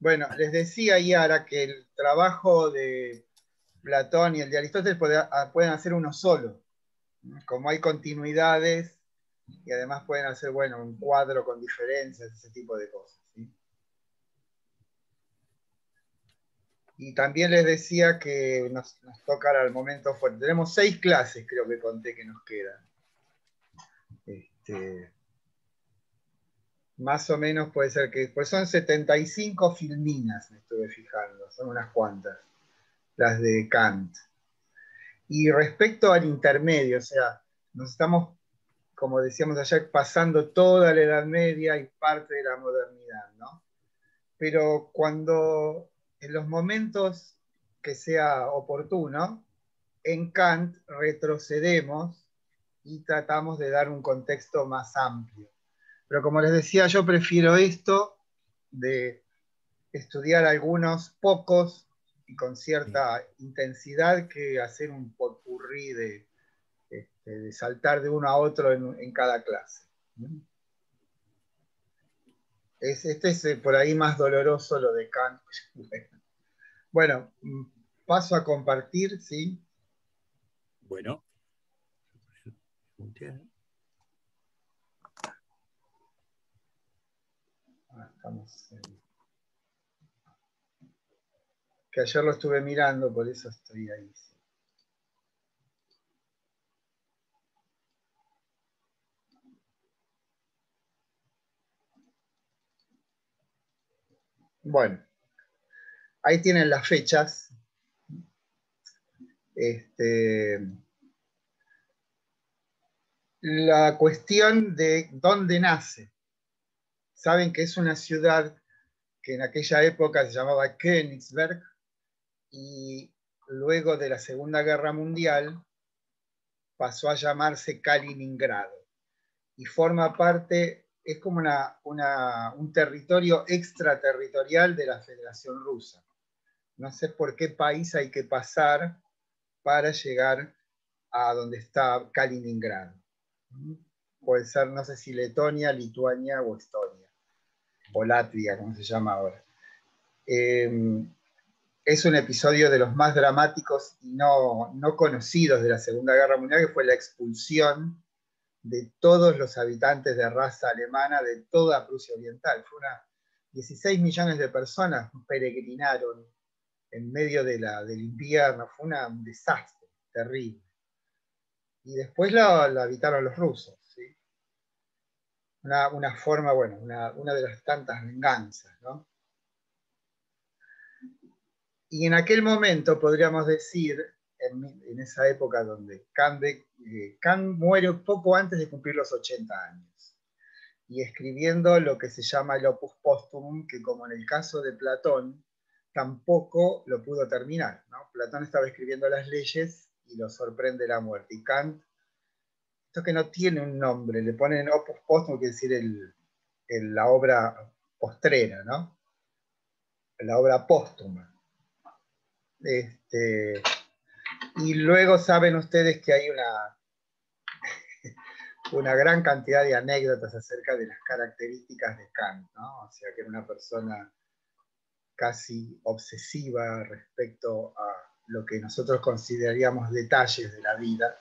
Bueno, les decía Yara que el trabajo de Platón y el de Aristóteles ah, pueden hacer uno solo. Como hay continuidades y además pueden hacer, bueno, un cuadro con diferencias, ese tipo de cosas. Y también les decía que nos, nos toca al momento fuerte. Tenemos seis clases, creo que conté que nos quedan. Este, más o menos puede ser que, pues son 75 filminas, me estuve fijando, son unas cuantas, las de Kant. Y respecto al intermedio, o sea, nos estamos, como decíamos ayer, pasando toda la Edad Media y parte de la modernidad, ¿no? Pero cuando, en los momentos que sea oportuno, en Kant retrocedemos y tratamos de dar un contexto más amplio. Pero como les decía, yo prefiero esto de estudiar algunos pocos y con cierta intensidad que hacer un potpurrí de, este, de saltar de uno a otro en, cada clase. Es, este es eh, por ahí más doloroso lo de Kant. Bueno, paso a compartir, ¿sí? Bueno. Que ayer lo estuve mirando, por eso estoy ahí. Bueno, ahí tienen las fechas. Este, la cuestión de dónde nace saben que es una ciudad que en aquella época se llamaba Königsberg y luego de la Segunda Guerra Mundial pasó a llamarse Kaliningrado y forma parte, es como un territorio extraterritorial de la Federación Rusa. No sé por qué país hay que pasar para llegar a donde está Kaliningrado. Puede ser, no sé si Letonia, Lituania o Estonia o Latvia, como se llama ahora. Em, es un episodio de los más dramáticos y no, no, conocidos de la Segunda Guerra Mundial, que fue la expulsión de todos los habitantes de raza alemana de toda Prusia Oriental. Fue una, 16 millones de personas peregrinaron en medio de la, del invierno, fue un desastre terrible. Y después la habitaron los rusos una, forma, bueno, una, de las tantas venganzas. ¿no? Y en aquel momento podríamos decir, en, esa época donde Kant, eh, Kant, muere poco antes de cumplir los 80 años, y escribiendo lo que se llama el opus póstumum, que como en el caso de Platón, tampoco lo pudo terminar. ¿no? Platón estaba escribiendo las leyes y lo sorprende la muerte, y Kant esto que no tiene un nombre, le ponen opus póstumo, quiere decir la obra postrera, ¿no? La obra póstuma. Este, y luego saben ustedes que hay una, una gran cantidad de anécdotas acerca de las características de Kant, ¿no? O sea, que era una persona casi obsesiva respecto a lo que nosotros consideraríamos detalles de la vida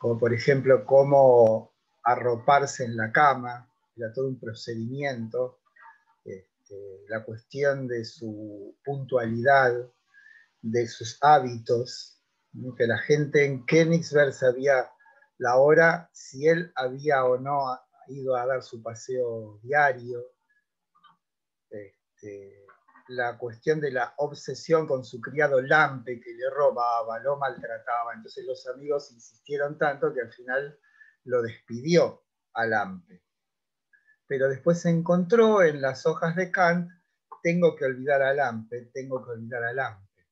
como por ejemplo cómo arroparse en la cama, era todo un procedimiento, este, la cuestión de su puntualidad, de sus hábitos, que la gente en Königsberg sabía la hora, si él había o no ido a dar su paseo diario. Este, la cuestión de la obsesión con su criado Lampe, que le robaba, lo maltrataba. Entonces los amigos insistieron tanto que al final lo despidió a Lampe. Pero después se encontró en las hojas de Kant, tengo que olvidar a Lampe, tengo que olvidar a Lampe.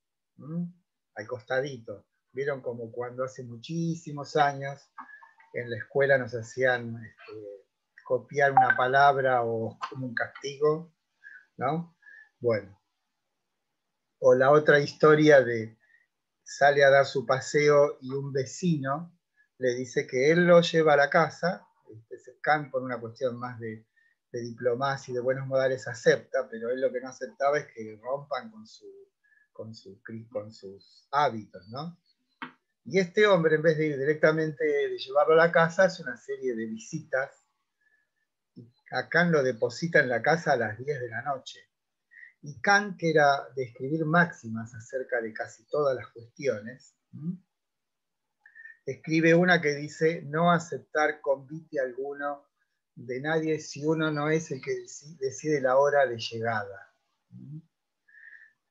Al costadito. Vieron como cuando hace muchísimos años en la escuela nos hacían este, copiar una palabra o como un castigo, ¿no? Bueno. O la otra historia de sale a dar su paseo y un vecino le dice que él lo lleva a la casa, este es por una cuestión más de, diplomacia y de buenos modales acepta, pero él lo que no aceptaba es que rompan con, con, con sus hábitos, ¿no? Y este hombre, en vez de ir directamente de llevarlo a la casa, hace una serie de visitas. Y a Kant lo deposita en la casa a las 10 de la noche. Y Kant, que era de escribir máximas acerca de casi todas las cuestiones, escribe una que dice, no aceptar convite alguno de nadie si uno no es el que decide la hora de llegada.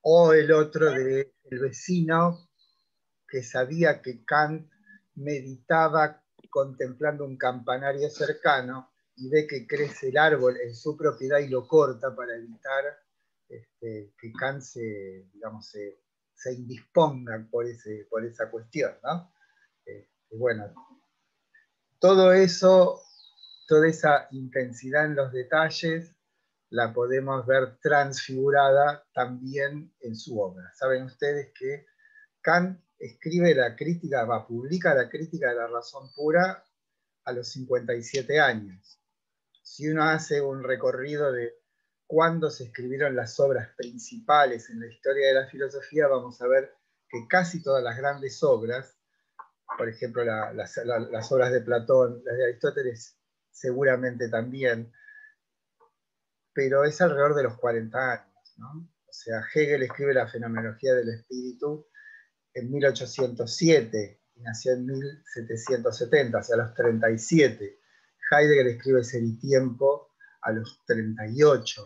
O el otro de el vecino que sabía que Kant meditaba contemplando un campanario cercano y ve que crece el árbol en su propiedad y lo corta para evitar este, que Kant se, digamos, se, indisponga por, ese, por esa cuestión. ¿no? Este, bueno, todo eso, toda esa intensidad en los detalles, la podemos ver transfigurada también en su obra. Saben ustedes que Kant escribe la crítica, va, publica la crítica de la razón pura a los 57 años. Si uno hace un recorrido de cuándo se escribieron las obras principales en la historia de la filosofía, vamos a ver que casi todas las grandes obras, por ejemplo las, obras de Platón, las de Aristóteles seguramente también, pero es alrededor de los 40 años. ¿no? O sea, Hegel escribe la fenomenología del espíritu en 1807 y nació en 1770, o sea, a los 37. Heidegger escribe tiempo a los 38.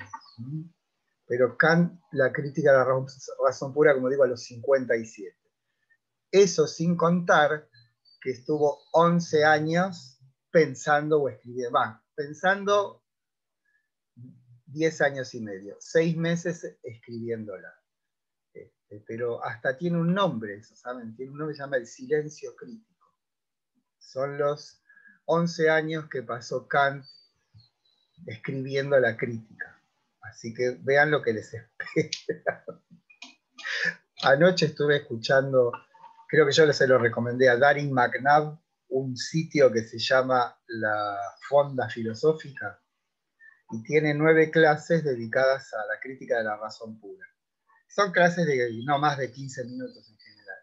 Pero Kant, la crítica de la razón pura, como digo, a los 57. Eso sin contar que estuvo 11 años pensando o escribiendo, va, pensando 10 años y medio, 6 meses escribiéndola. Este, pero hasta tiene un nombre, ¿saben? Tiene un nombre que se llama el silencio crítico. Son los 11 años que pasó Kant escribiendo la crítica. Así que vean lo que les espera. Anoche estuve escuchando, creo que yo se lo recomendé a Darin McNabb, un sitio que se llama La Fonda Filosófica, y tiene nueve clases dedicadas a la crítica de la razón pura. Son clases de no más de 15 minutos en general.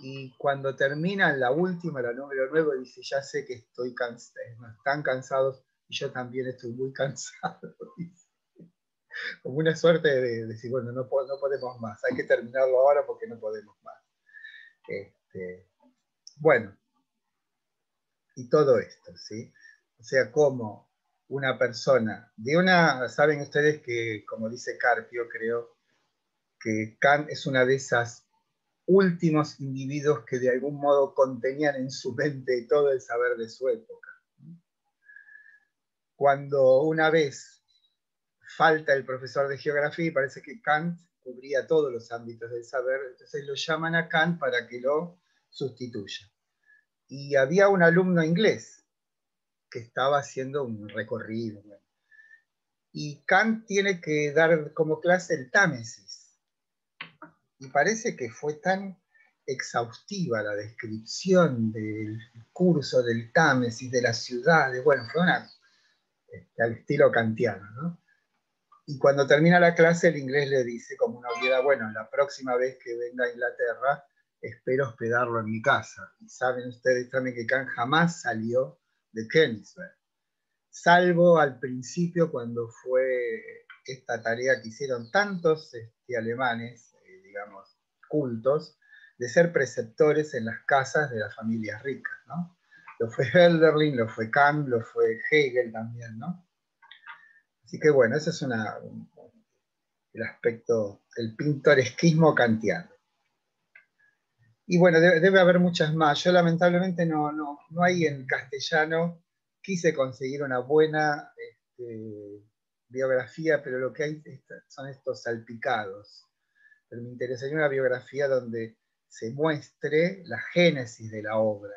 Y cuando termina la última, la número 9, dice, ya sé que estoy cansado, están cansados y yo también estoy muy cansado. Como una suerte de, decir, bueno, no, podemos más, hay que terminarlo ahora porque no podemos más. Este, bueno, y todo esto, ¿sí? O sea, como una persona, de una, saben ustedes que, como dice Carpio, creo, que Kant es una de esas últimos individuos que de algún modo contenían en su mente todo el saber de su época. Cuando una vez falta el profesor de geografía y parece que Kant cubría todos los ámbitos del saber, entonces lo llaman a Kant para que lo sustituya. Y había un alumno inglés que estaba haciendo un recorrido. Y Kant tiene que dar como clase el Támesis y parece que fue tan exhaustiva la descripción del curso del Támesis, de las ciudades, bueno, fue una, este, al estilo kantiano, ¿no? Y cuando termina la clase, el inglés le dice como una obviedad, bueno, la próxima vez que venga a Inglaterra, espero hospedarlo en mi casa. Y saben ustedes también que Kant jamás salió de Königsberg, salvo al principio cuando fue esta tarea que hicieron tantos este, alemanes digamos, cultos, de ser preceptores en las casas de las familias ricas, ¿no? Lo fue Hölderlin, lo fue Kant, lo fue Hegel también, ¿no? Así que bueno, ese es una, el aspecto, el pintoresquismo kantiano. Y bueno, debe, haber muchas más. Yo lamentablemente no, no, no, hay en castellano, quise conseguir una buena este, biografía, pero lo que hay son estos salpicados pero me interesaría una biografía donde se muestre la génesis de la obra.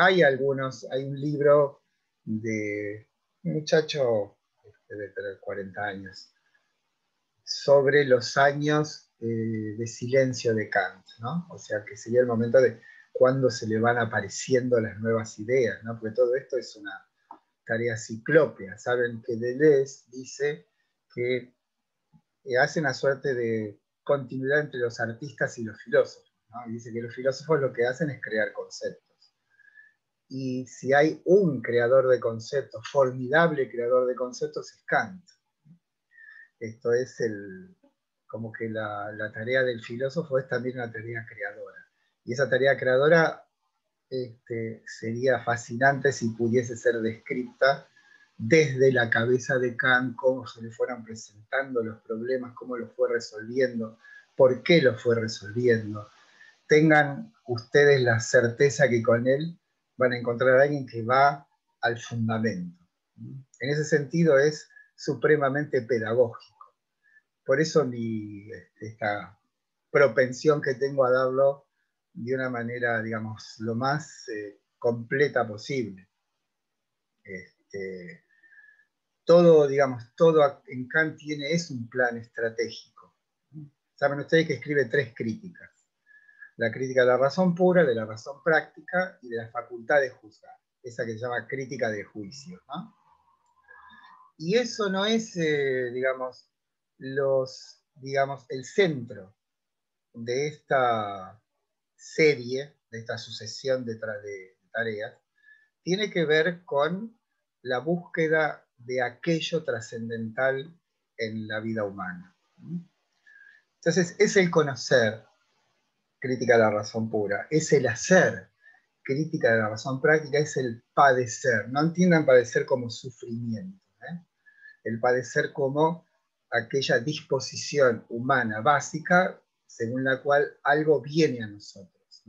Hay algunos, hay un libro de un muchacho, este, debe tener 40 años, sobre los años eh, de silencio de Kant, ¿no? O sea, que sería el momento de cuando se le van apareciendo las nuevas ideas, ¿no? Porque todo esto es una tarea ciclópea. Saben que Deleuze dice que hace una suerte de continuidad entre los artistas y los filósofos. dice que los filósofos lo que hacen es crear conceptos. Y si hay un creador de conceptos, formidable creador de conceptos, es Kant. Esto es el, como que la, tarea del filósofo es también una tarea creadora. Y esa tarea creadora este, sería fascinante si pudiese ser descrita desde la cabeza de Kant, cómo se le fueran presentando los problemas, cómo los fue resolviendo, por qué los fue resolviendo. Tengan ustedes la certeza que con él van a encontrar a alguien que va al fundamento. En ese sentido es supremamente pedagógico. Por eso mi, este, esta propensión que tengo a darlo de una manera, digamos, lo más eh, completa posible. Este, todo, digamos, todo en Kant tiene, es un plan estratégico. Saben ustedes que escribe tres críticas. La crítica de la razón pura, de la razón práctica y de la facultad de juzgar. Esa que se llama crítica de juicio. Y eso no es, eh, digamos, los, digamos, el centro de esta serie, de esta sucesión de tareas, tiene que ver con la búsqueda de aquello trascendental en la vida humana. Entonces, es el conocer, crítica de la razón pura, es el hacer, crítica de la razón práctica, es el padecer. No entiendan padecer como sufrimiento, ¿eh? el padecer como aquella disposición humana básica según la cual algo viene a nosotros.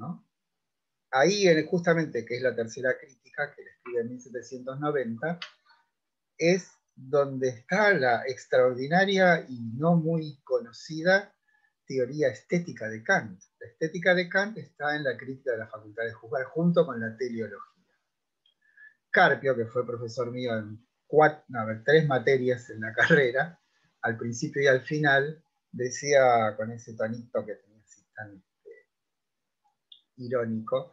Ahí, justamente, que es la tercera crítica que le escribe en 1790, es donde está la extraordinaria y no muy conocida teoría estética de Kant. La estética de Kant está en la crítica de la facultad de juzgar junto con la teleología. Carpio, que fue profesor mío en tres materias en la carrera, al principio y al final, decía con ese tonito que tenía así tan este, irónico,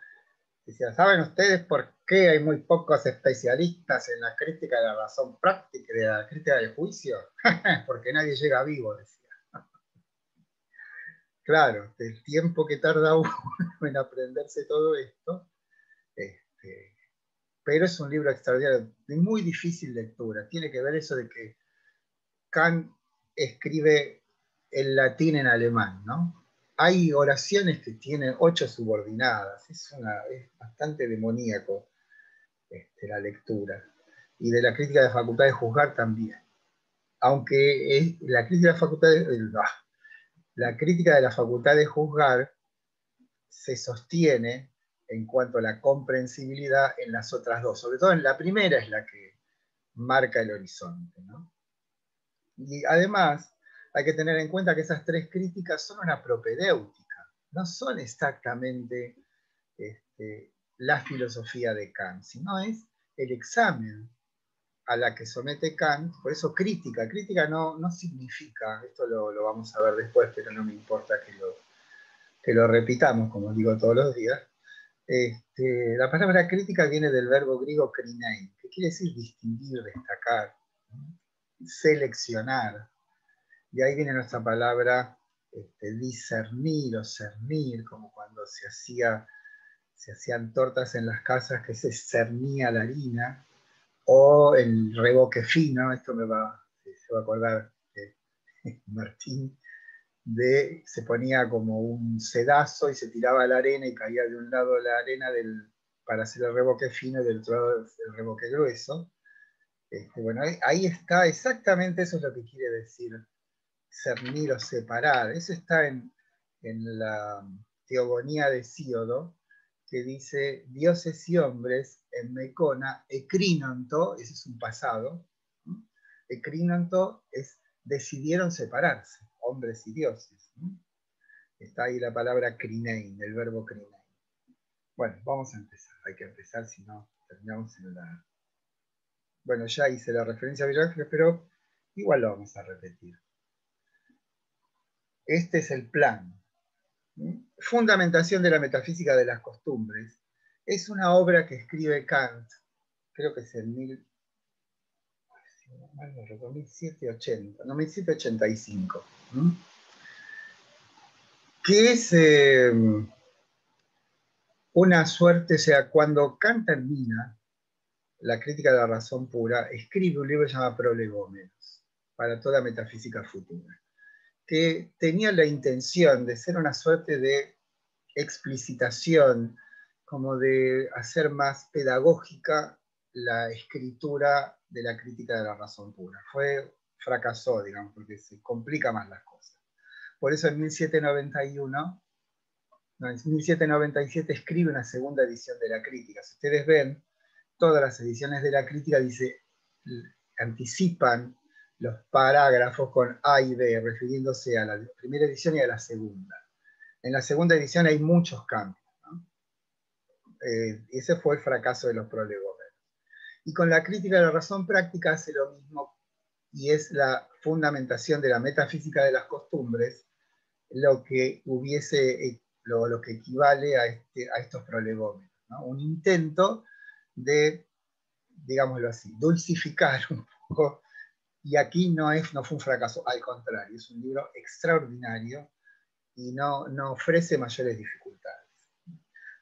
decía, ¿saben ustedes por qué hay muy pocos especialistas en la crítica de la razón práctica de la crítica del juicio? Porque nadie llega vivo, decía. Claro, el tiempo que tarda uno en aprenderse todo esto, este, pero es un libro extraordinario, de muy difícil lectura. Tiene que ver eso de que Kant escribe el latín en alemán, ¿no? Hay oraciones que tienen ocho subordinadas, es, bastante demoníaco este, la lectura. Y de la crítica de la facultad de juzgar también. Aunque la crítica de la facultad de, la crítica de la facultad de juzgar se sostiene en cuanto a la comprensibilidad en las otras dos. Sobre todo en la primera es la que marca el horizonte. Y además, hay que tener en cuenta que esas tres críticas son una propedéutica, no son exactamente este, la filosofía de Kant, sino es el examen a la que somete Kant, por eso crítica, crítica no, no significa, esto lo, vamos a ver después, pero no me importa que lo, que lo repitamos, como digo todos los días, este, la palabra crítica viene del verbo griego krinein, que quiere decir distinguir, destacar, seleccionar, y ahí viene nuestra palabra este, discernir o cernir, como cuando se, hacía, se hacían tortas en las casas que se cernía la harina, o el reboque fino, esto me va, se va a acordar Martín, de, se ponía como un sedazo y se tiraba la arena y caía de un lado la arena del, para hacer el reboque fino y del otro lado el reboque grueso. Este, bueno, ahí, está exactamente eso es lo que quiere decir cernir o separar. Eso está en, la Teogonía de Síodo, que dice dioses y hombres en Mecona, ecrinonto, ese es un pasado, ecrinonto es decidieron separarse, hombres y dioses. Está ahí la palabra crinein, el verbo crinein. Bueno, vamos a empezar, hay que empezar, si no terminamos en la... Bueno, ya hice la referencia a pero igual lo vamos a repetir. Este es el plan. Fundamentación de la metafísica de las costumbres. Es una obra que escribe Kant, creo que es en 2780, no, 1785. Que es eh, una suerte, o sea, cuando Kant termina la crítica de la razón pura, escribe un libro llamado Prolegómenos para toda metafísica futura, que tenía la intención de ser una suerte de explicitación, como de hacer más pedagógica la escritura de la crítica de la razón pura. Fue, fracasó, digamos, porque se complica más las cosas. Por eso en 1791, en 1797 escribe una segunda edición de la crítica. Si ustedes ven, todas las ediciones de la crítica dice, anticipan los parágrafos con A y B, refiriéndose a la primera edición y a la segunda. En la segunda edición hay muchos cambios. Eh, ese fue el fracaso de los prolegómenos. Y con la crítica de la razón práctica hace lo mismo y es la fundamentación de la metafísica de las costumbres lo que hubiese, eh, lo, que equivale a, este, a estos prolegómenos. Un intento de, digámoslo así, dulcificar un poco. Y aquí no, es, no fue un fracaso, al contrario, es un libro extraordinario y no, no ofrece mayores dificultades.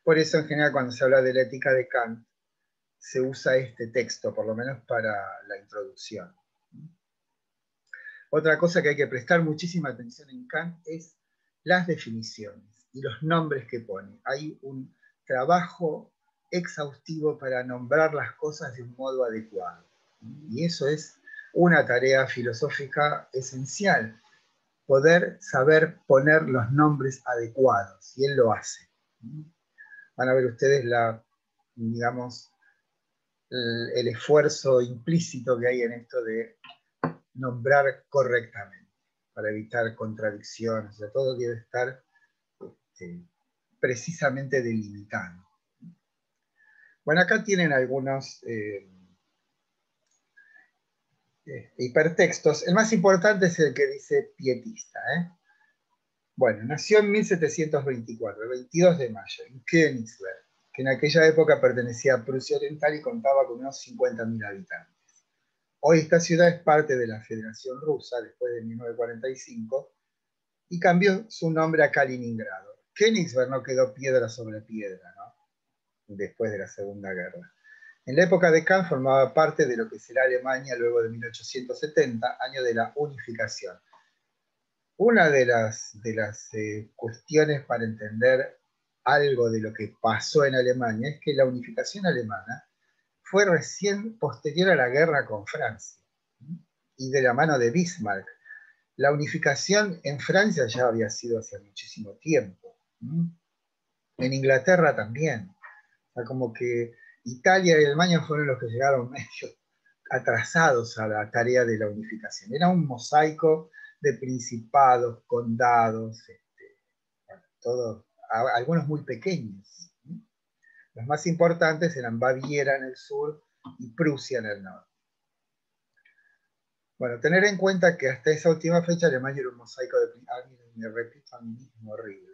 Por eso, en general, cuando se habla de la ética de Kant, se usa este texto, por lo menos para la introducción. Otra cosa que hay que prestar muchísima atención en Kant es las definiciones y los nombres que pone. Hay un trabajo exhaustivo para nombrar las cosas de un modo adecuado. Y eso es una tarea filosófica esencial, poder saber poner los nombres adecuados, y él lo hace. Van a ver ustedes la, digamos, el, esfuerzo implícito que hay en esto de nombrar correctamente, para evitar contradicciones, o todo debe estar este, precisamente delimitado. Bueno, acá tienen algunos eh, este, hipertextos. El más importante es el que dice pietista. ¿eh? Bueno, nació en 1724, el 22 de mayo, en Königsberg que en aquella época pertenecía a Prusia Oriental y contaba con unos 50.000 habitantes. Hoy esta ciudad es parte de la Federación Rusa después de 1945 y cambió su nombre a Kaliningrado. Königsberg no quedó piedra sobre piedra después de la Segunda Guerra. En la época de Kant formaba parte de lo que será Alemania luego de 1870, año de la unificación. Una de las, de las eh, cuestiones para entender algo de lo que pasó en Alemania es que la unificación alemana fue recién posterior a la guerra con Francia y de la mano de Bismarck. La unificación en Francia ya había sido hace muchísimo tiempo. En Inglaterra también. como que Italia y Alemania fueron los que llegaron medio atrasados a la tarea de la unificación. Era un mosaico de principados, condados, este, todo algunos muy pequeños. Los más importantes eran Baviera en el sur y Prusia en el norte. Bueno, tener en cuenta que hasta esa última fecha Alemania era un mosaico de... Ah, me repito a mí mismo, horrible.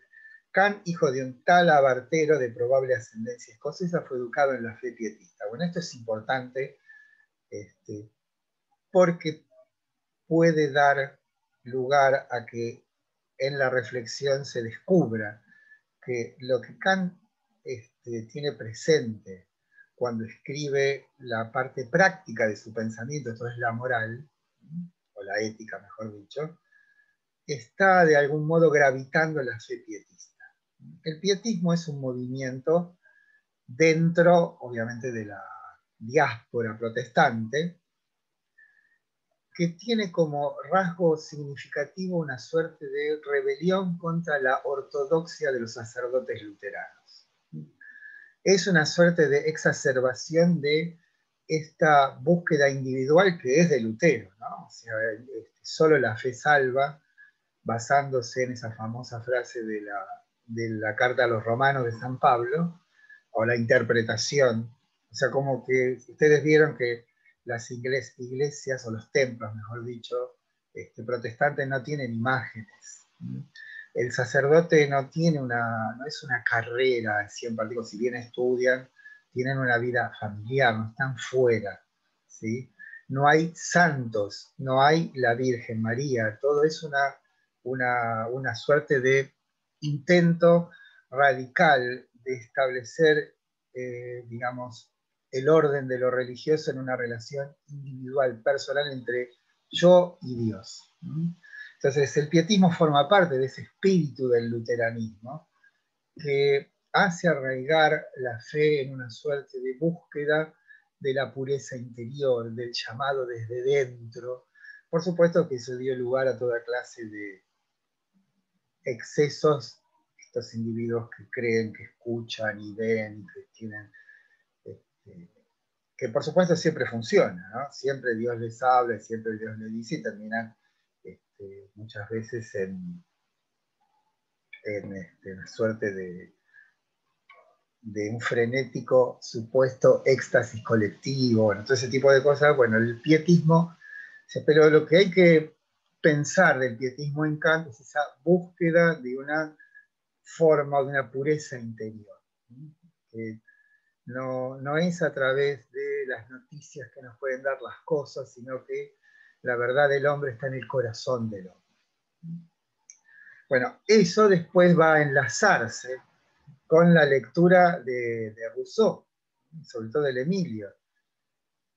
Kant, hijo de un tal abartero de probable ascendencia escocesa, fue educado en la fe pietista. Bueno, esto es importante este, porque puede dar lugar a que en la reflexión se descubra que lo que Kant este, tiene presente cuando escribe la parte práctica de su pensamiento, esto es la moral, o la ética, mejor dicho, está de algún modo gravitando la fe pietista. El pietismo es un movimiento dentro, obviamente, de la diáspora protestante, que tiene como rasgo significativo una suerte de rebelión contra la ortodoxia de los sacerdotes luteranos. Es una suerte de exacerbación de esta búsqueda individual que es de Lutero, este, solo la fe salva, basándose en esa famosa frase de la, de la carta a los romanos de San Pablo, o la interpretación, o sea, como que ustedes vieron que las iglesias o los templos, mejor dicho, este, protestantes no tienen imágenes. El sacerdote no tiene una, no es una carrera, siempre digo, si bien estudian, tienen una vida familiar, no están fuera. ¿sí? no hay santos, no hay la Virgen María, todo es una, una, suerte de intento radical de establecer, eh, digamos, el orden de lo religioso en una relación individual, personal entre yo y Dios. Entonces, el pietismo forma parte de ese espíritu del luteranismo que hace arraigar la fe en una suerte de búsqueda de la pureza interior, del llamado desde dentro. Por supuesto que eso dio lugar a toda clase de excesos, estos individuos que creen, que escuchan y ven, que tienen, este, que por supuesto siempre funciona, ¿no? siempre Dios les habla, siempre Dios les dice y terminan este, muchas veces en, en este, suerte de de un frenético supuesto éxtasis colectivo, bueno, todo ese tipo de cosas. Bueno, el pietismo, pero lo que hay que pensar del pietismo en Kant es esa búsqueda de una forma, de una pureza interior, que no, no es a través de las noticias que nos pueden dar las cosas, sino que la verdad del hombre está en el corazón del hombre. Bueno, eso después va a enlazarse con la lectura de, Rousseau, sobre todo del Emilio.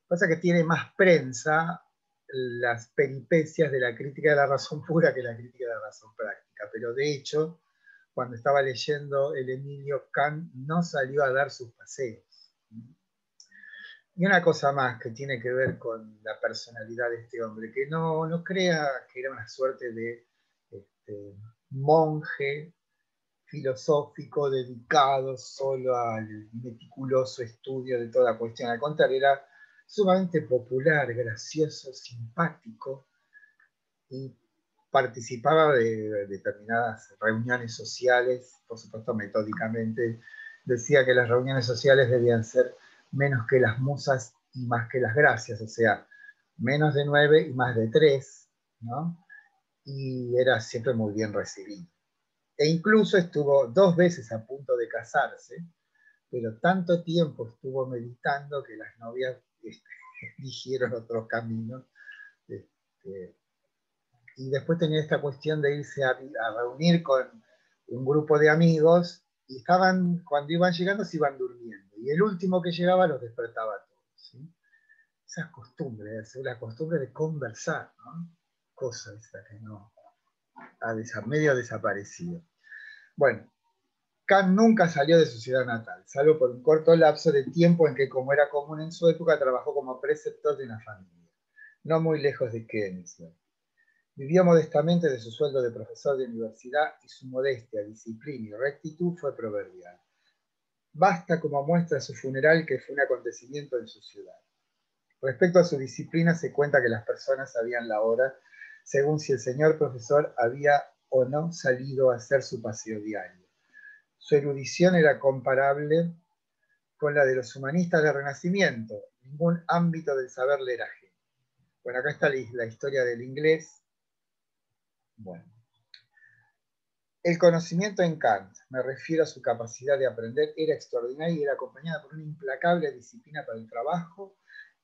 Pasa que tiene más prensa las peripecias de la crítica de la razón pura que la crítica de la razón práctica, pero de hecho, cuando estaba leyendo el Emilio, Kant no salió a dar sus paseos. Y una cosa más que tiene que ver con la personalidad de este hombre, que no, no crea que era una suerte de este, monje filosófico dedicado solo al meticuloso estudio de toda cuestión. Al contrario, era sumamente popular, gracioso, simpático y participaba de determinadas reuniones sociales, por supuesto metódicamente. Decía que las reuniones sociales debían ser menos que las musas y más que las gracias, o sea, menos de nueve y más de tres, ¿no? Y era siempre muy bien recibido e incluso estuvo dos veces a punto de casarse, pero tanto tiempo estuvo meditando que las novias este, eligieron otros caminos. Y después tenía esta cuestión de irse a, reunir con un grupo de amigos y estaban, cuando iban llegando se iban durmiendo. Y el último que llegaba los despertaba a todos. ¿sí? Esas costumbres, la costumbre de conversar, ¿no? cosa que no ha medio desaparecido. Bueno, Kant nunca salió de su ciudad natal, salvo por un corto lapso de tiempo en que, como era común en su época, trabajó como preceptor de una familia, no muy lejos de Königsberg. Vivió modestamente de su sueldo de profesor de universidad y su modestia, disciplina y rectitud fue proverbial. Basta como muestra su funeral que fue un acontecimiento en su ciudad. Respecto a su disciplina, se cuenta que las personas sabían la hora según si el señor profesor había o no salido a hacer su paseo diario. Su erudición era comparable con la de los humanistas del Renacimiento. Ningún ámbito del saber le era ajeno. Bueno, acá está la historia del inglés. Bueno. El conocimiento en Kant, me refiero a su capacidad de aprender, era extraordinaria y era acompañada por una implacable disciplina para el trabajo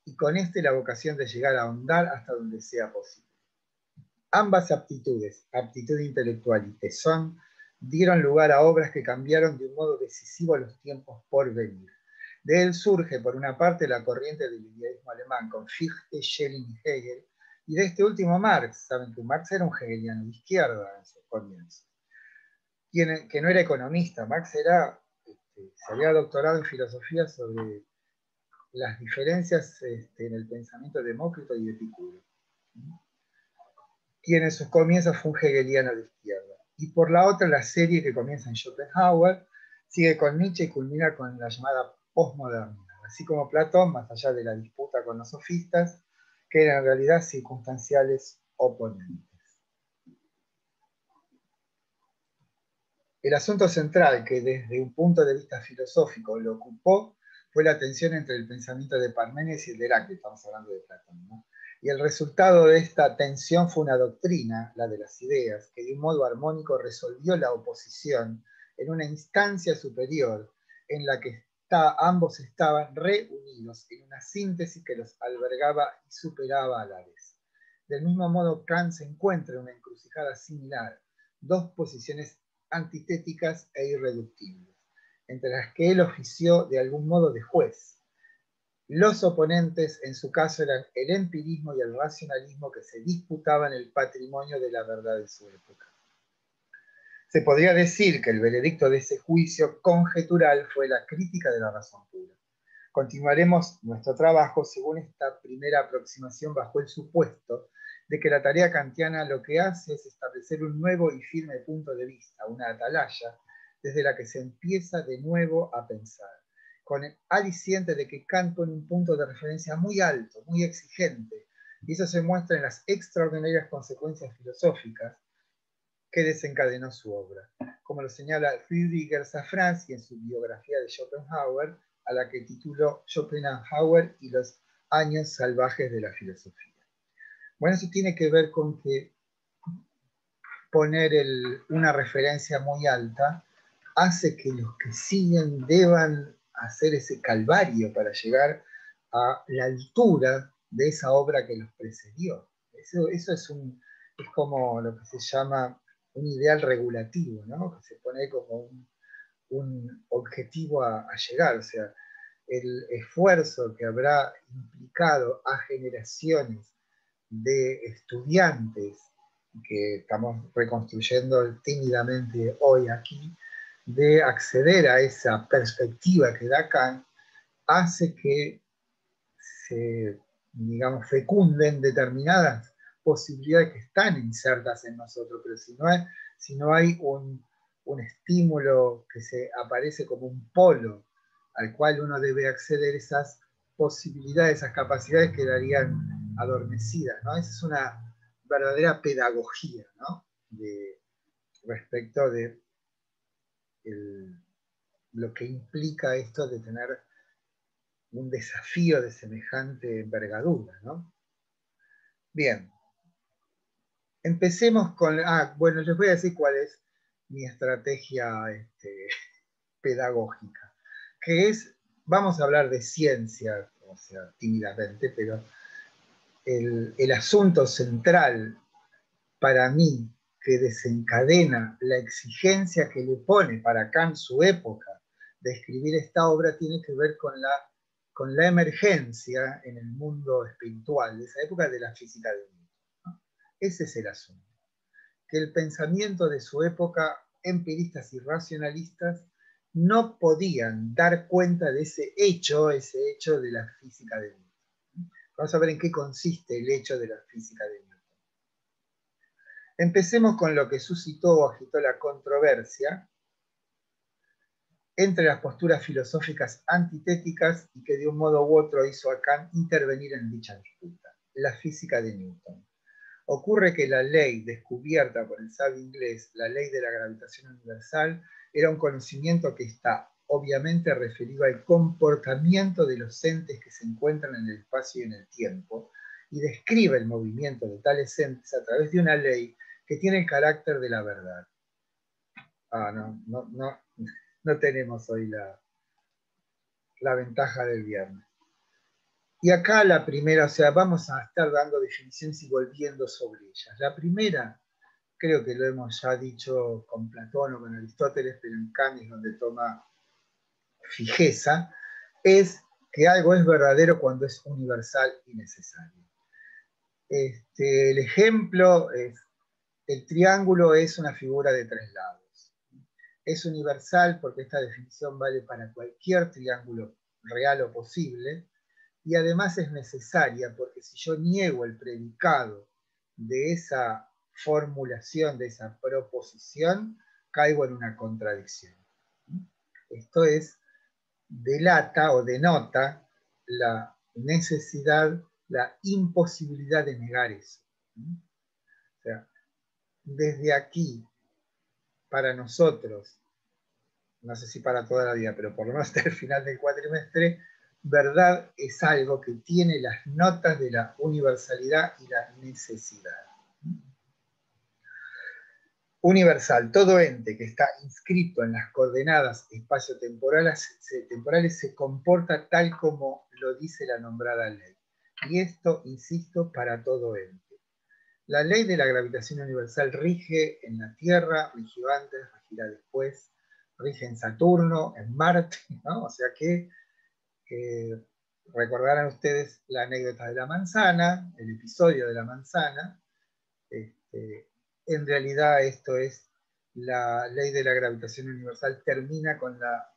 y con este la vocación de llegar a ahondar hasta donde sea posible. Ambas aptitudes, aptitud intelectual y tesón, dieron lugar a obras que cambiaron de un modo decisivo los tiempos por venir. De él surge, por una parte, la corriente del idealismo alemán con Fichte, Schelling y Hegel, y de este último Marx. Saben que Marx era un hegeliano de izquierda en sus comienzos, que no era economista. Marx era, este, se había doctorado en filosofía sobre las diferencias este, en el pensamiento de Demócrito y de Epicuro quien en sus comienzos fue un hegeliano de izquierda. Y por la otra, la serie que comienza en Schopenhauer sigue con Nietzsche y culmina con la llamada postmodernidad. Así como Platón, más allá de la disputa con los sofistas, que eran en realidad circunstanciales oponentes. El asunto central que desde un punto de vista filosófico lo ocupó fue la tensión entre el pensamiento de Parménides y el de Heráclito, estamos hablando de Platón. Y el resultado de esta tensión fue una doctrina, la de las ideas, que de un modo armónico resolvió la oposición en una instancia superior en la que ambos estaban reunidos en una síntesis que los albergaba y superaba a la vez. Del mismo modo, Kant se encuentra en una encrucijada similar, dos posiciones antitéticas e irreductibles, entre las que él ofició de algún modo de juez. Los oponentes, en su caso, eran el empirismo y el racionalismo que se disputaban el patrimonio de la verdad de su época. Se podría decir que el veredicto de ese juicio conjetural fue la crítica de la razón pura. Continuaremos nuestro trabajo según esta primera aproximación bajo el supuesto de que la tarea kantiana lo que hace es establecer un nuevo y firme punto de vista, una atalaya, desde la que se empieza de nuevo a pensar, con el aliciente de que Kant pone un punto de referencia muy alto, muy exigente, y eso se muestra en las extraordinarias consecuencias filosóficas que desencadenó su obra, como lo señala Rüdiger Safranski en su biografía de Schopenhauer, a la que tituló Schopenhauer y los años salvajes de la filosofía. Bueno, eso tiene que ver con que poner una referencia muy alta hace que los que siguen deban hacer ese calvario para llegar a la altura de esa obra que los precedió. Eso, eso es, un, es como lo que se llama un ideal regulativo, ¿no? que se pone como un, objetivo a, llegar. O sea, el esfuerzo que habrá implicado a generaciones de estudiantes que estamos reconstruyendo tímidamente hoy aquí, de acceder a esa perspectiva que da Kant, hace que se, digamos, fecunden determinadas posibilidades que están insertas en nosotros, pero si no hay, si no hay un, estímulo que se aparece como un polo al cual uno debe acceder, esas posibilidades, esas capacidades quedarían adormecidas. ¿no? Esa es una verdadera pedagogía de, respecto de lo que implica esto de tener un desafío de semejante envergadura. ¿no? Bien, Empecemos con, ah, bueno, les voy a decir cuál es mi estrategia este, pedagógica, que es, vamos a hablar de ciencia, o sea, tímidamente, pero el, el asunto central para mí que desencadena la exigencia que le pone para Kant su época de escribir esta obra tiene que ver con la, con la emergencia en el mundo espiritual de esa época de la física de ese es el asunto. Que el pensamiento de su época, empiristas y racionalistas, no podían dar cuenta de ese hecho, ese hecho de la física de Newton. Vamos a ver en qué consiste el hecho de la física de Newton. Empecemos con lo que suscitó o agitó la controversia entre las posturas filosóficas antitéticas y que de un modo u otro hizo a Kant intervenir en dicha disputa, la física de Newton. Ocurre que la ley descubierta por el sabio inglés, la ley de la gravitación universal, era un conocimiento que está obviamente referido al comportamiento de los entes que se encuentran en el espacio y en el tiempo, y describe el movimiento de tales entes a través de una ley que tiene el carácter de la verdad. Ah, no, no, no, tenemos hoy la, la ventaja del viernes. Y acá la primera, o sea, vamos a estar dando definiciones y volviendo sobre ellas. La primera, creo que lo hemos ya dicho con Platón o con Aristóteles, pero en Kant donde toma fijeza, es que algo es verdadero cuando es universal y necesario. Este, el ejemplo es, el triángulo es una figura de tres lados. Es universal porque esta definición vale para cualquier triángulo real o posible, y además es necesaria porque si yo niego el predicado de esa formulación, de esa proposición, caigo en una contradicción. Esto es, delata o denota la necesidad, la imposibilidad de negar eso. O sea, desde aquí, para nosotros, no sé si para toda la vida, pero por lo menos hasta el final del cuatrimestre, verdad es algo que tiene las notas de la universalidad y la necesidad. Universal, todo ente que está inscrito en las coordenadas espacio-temporales temporales, se comporta tal como lo dice la nombrada ley. Y esto, insisto, para todo ente. La ley de la gravitación universal rige en la Tierra, rigió antes, regirá después, rige en Saturno, en Marte, ¿no? O sea que eh, recordarán ustedes la anécdota de la manzana, el episodio de la manzana. Este, en realidad esto es la ley de la gravitación universal, termina con la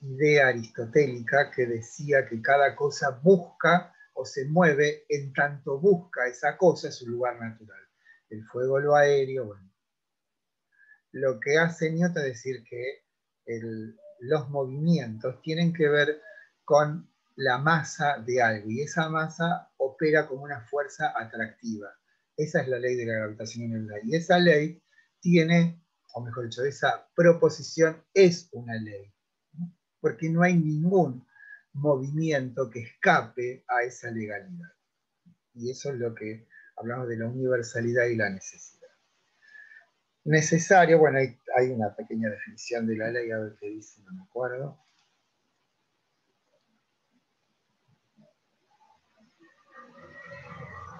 idea aristotélica que decía que cada cosa busca o se mueve en tanto busca esa cosa su lugar natural. El fuego, lo aéreo, bueno. Lo que hace Newton es decir que los movimientos tienen que ver con la masa de algo y esa masa opera como una fuerza atractiva. Esa es la ley de la gravitación universal. Y esa ley tiene, o mejor dicho, esa proposición es una ley. Porque no hay ningún movimiento que escape a esa legalidad. Y eso es lo que hablamos de la universalidad y la necesidad. Necesario, bueno, hay, hay una pequeña definición de la ley, a ver qué dice, no me acuerdo.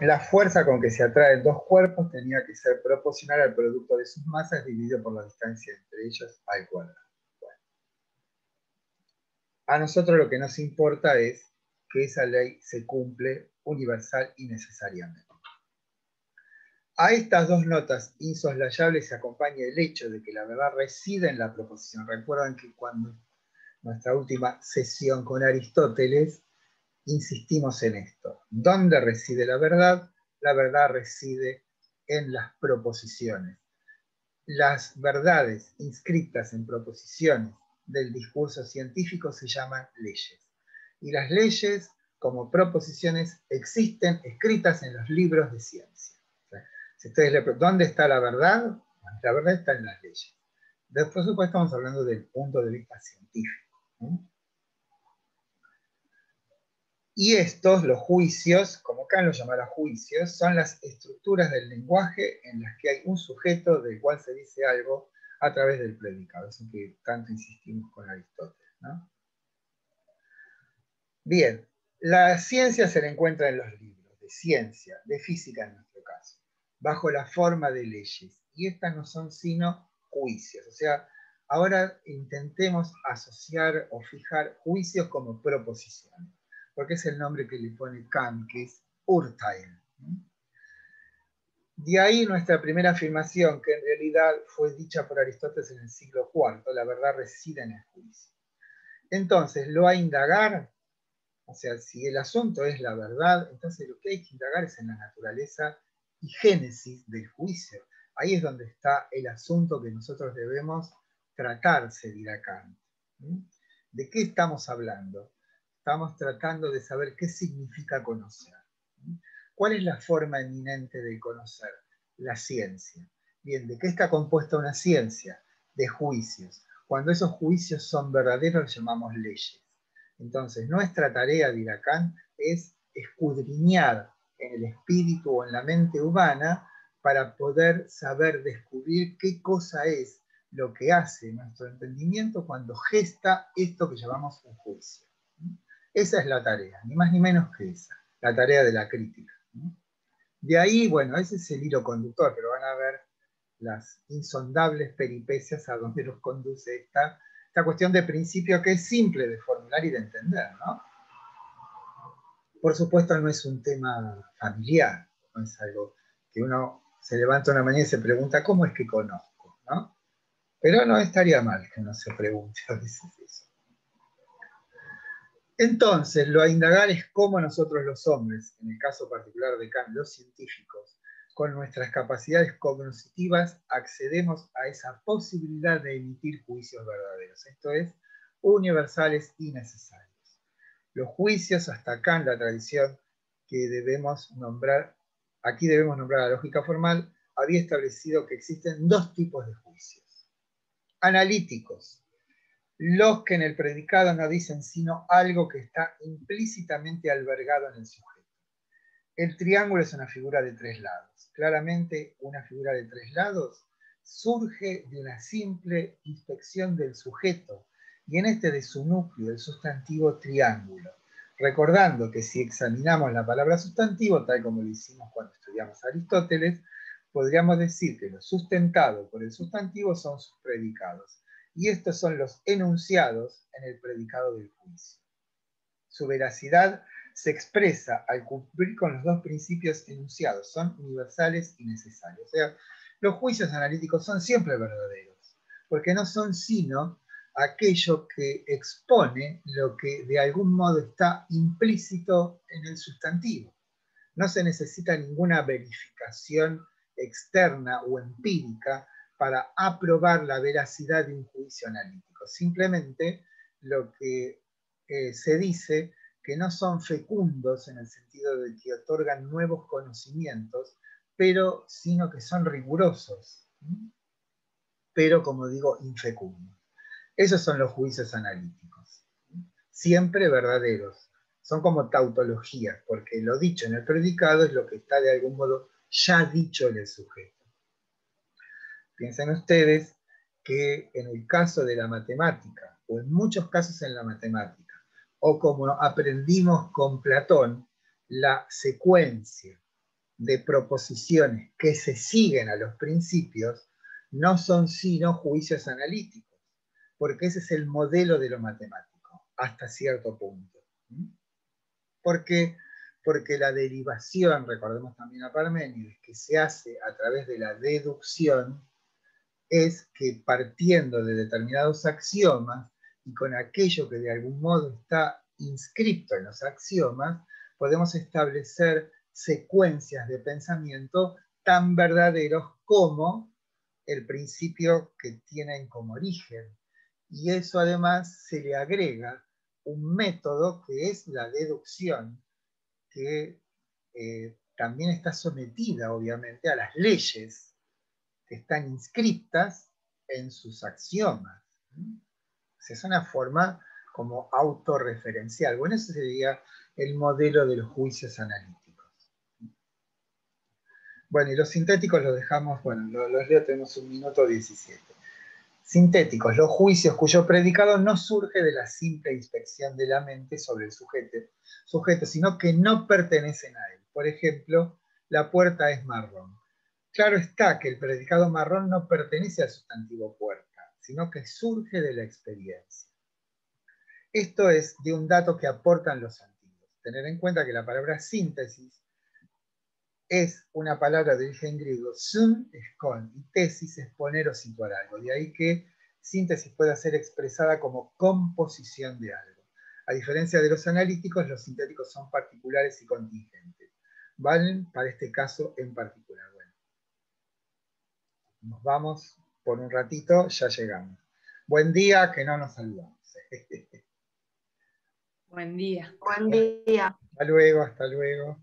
La fuerza con que se atraen dos cuerpos tenía que ser proporcional al producto de sus masas dividido por la distancia entre ellos al cuadrado. A nosotros lo que nos importa es que esa ley se cumple universal y necesariamente. A estas dos notas insoslayables se acompaña el hecho de que la verdad reside en la proposición. Recuerdan que cuando nuestra última sesión con Aristóteles insistimos en esto. ¿Dónde reside la verdad? La verdad reside en las proposiciones. Las verdades inscritas en proposiciones del discurso científico se llaman leyes. Y las leyes, como proposiciones, existen escritas en los libros de ciencia. si ustedes le ¿dónde está la verdad? La verdad está en las leyes. Después, supuesto, estamos hablando del punto de vista científico. Y estos, los juicios, como Kant los llamará juicios, son las estructuras del lenguaje en las que hay un sujeto del cual se dice algo a través del predicado. Eso que tanto insistimos con Aristóteles. Bien, la ciencia se la encuentra en los libros de ciencia, de física en nuestro caso, bajo la forma de leyes. Y estas no son sino juicios. O sea, ahora intentemos asociar o fijar juicios como proposiciones porque es el nombre que le pone Kant, que es Urteil. De ahí nuestra primera afirmación, que en realidad fue dicha por Aristóteles en el siglo IV, la verdad reside en el juicio. Entonces, lo a indagar, o sea, si el asunto es la verdad, entonces lo que hay que indagar es en la naturaleza y génesis del juicio. Ahí es donde está el asunto que nosotros debemos tratar, se dirá Kant. ¿De qué estamos hablando? estamos tratando de saber qué significa conocer. ¿Cuál es la forma eminente de conocer? La ciencia. Bien, ¿de qué está compuesta una ciencia? De juicios. Cuando esos juicios son verdaderos, los llamamos leyes. Entonces, nuestra tarea, dirá es escudriñar en el espíritu o en la mente humana para poder saber descubrir qué cosa es lo que hace nuestro entendimiento cuando gesta esto que llamamos un juicio. Esa es la tarea, ni más ni menos que esa, la tarea de la crítica. De ahí, bueno, ese es el hilo conductor, pero van a ver las insondables peripecias a donde los conduce esta, esta cuestión de principio que es simple de formular y de entender, ¿no? Por supuesto no es un tema familiar, no es algo que uno se levanta una mañana y se pregunta, ¿cómo es que conozco? ¿no? Pero no estaría mal que uno se pregunte a veces. Entonces, lo a indagar es cómo nosotros los hombres, en el caso particular de Kant, los científicos, con nuestras capacidades cognitivas accedemos a esa posibilidad de emitir juicios verdaderos. Esto es, universales y necesarios. Los juicios, hasta en la tradición que debemos nombrar, aquí debemos nombrar la lógica formal, había establecido que existen dos tipos de juicios. Analíticos, los que en el predicado no dicen sino algo que está implícitamente albergado en el sujeto. El triángulo es una figura de tres lados. Claramente una figura de tres lados surge de una simple inspección del sujeto y en este de su núcleo, el sustantivo triángulo. Recordando que si examinamos la palabra sustantivo, tal como lo hicimos cuando estudiamos Aristóteles, podríamos decir que lo sustentado por el sustantivo son sus predicados. Y estos son los enunciados en el predicado del juicio. Su veracidad se expresa al cumplir con los dos principios enunciados, son universales y necesarios. O sea, los juicios analíticos son siempre verdaderos, porque no son sino aquello que expone lo que de algún modo está implícito en el sustantivo. No se necesita ninguna verificación externa o empírica para aprobar la veracidad de un juicio analítico. Simplemente lo que eh, se dice que no son fecundos en el sentido de que otorgan nuevos conocimientos, pero sino que son rigurosos, pero como digo, infecundos. Esos son los juicios analíticos, siempre verdaderos. Son como tautologías, porque lo dicho en el predicado es lo que está de algún modo ya dicho en el sujeto. Piensen ustedes que en el caso de la matemática, o en muchos casos en la matemática, o como aprendimos con Platón, la secuencia de proposiciones que se siguen a los principios no son sino juicios analíticos, porque ese es el modelo de lo matemático, hasta cierto punto. Porque porque la derivación, recordemos también a Parménides, que se hace a través de la deducción, es que partiendo de determinados axiomas y con aquello que de algún modo está inscrito en los axiomas, podemos establecer secuencias de pensamiento tan verdaderos como el principio que tienen como origen. Y eso además se le agrega un método que es la deducción, que eh, también está sometida, obviamente, a las leyes están inscritas en sus axiomas. Es una forma como autorreferencial. Bueno, ese sería el modelo de los juicios analíticos. Bueno, y los sintéticos los dejamos, bueno, los leo, tenemos un minuto 17 sintéticos, los juicios cuyo predicado no surge de la simple inspección de la mente sobre el sujeto, sujeto, sino que no pertenecen a él. Por ejemplo, la puerta es marrón. Claro está que el predicado marrón no pertenece al sustantivo puerta, sino que surge de la experiencia. Esto es de un dato que aportan los antiguos. Tener en cuenta que la palabra síntesis es una palabra de origen griego, sun es con, y tesis es poner o situar algo. De ahí que síntesis puede ser expresada como composición de algo. A diferencia de los analíticos, los sintéticos son particulares y contingentes. Valen para este caso en particular. Nos vamos por un ratito, ya llegamos. Buen día, que no nos saludamos. Buen día. Buen día. Hasta luego, hasta luego.